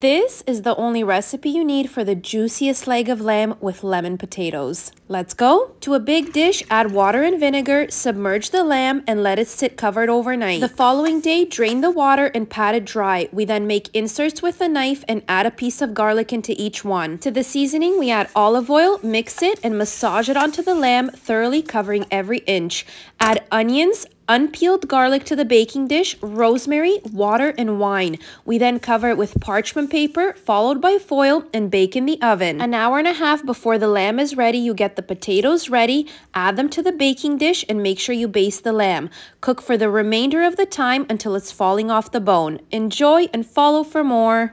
This is the only recipe you need for the juiciest leg of lamb with lemon potatoes. Let's go. To a big dish, add water and vinegar, submerge the lamb, and let it sit covered overnight. The following day, drain the water and pat it dry. We then make inserts with a knife and add a piece of garlic into each one. To the seasoning, we add olive oil, mix it, and massage it onto the lamb, thoroughly covering every inch. Add onions, unpeeled garlic to the baking dish, rosemary, water, and wine. We then cover it with parchment paper, followed by foil, and bake in the oven. An hour and a half before the lamb is ready, you get the potatoes ready, add them to the baking dish, and make sure you baste the lamb. Cook for the remainder of the time until it's falling off the bone. Enjoy and follow for more.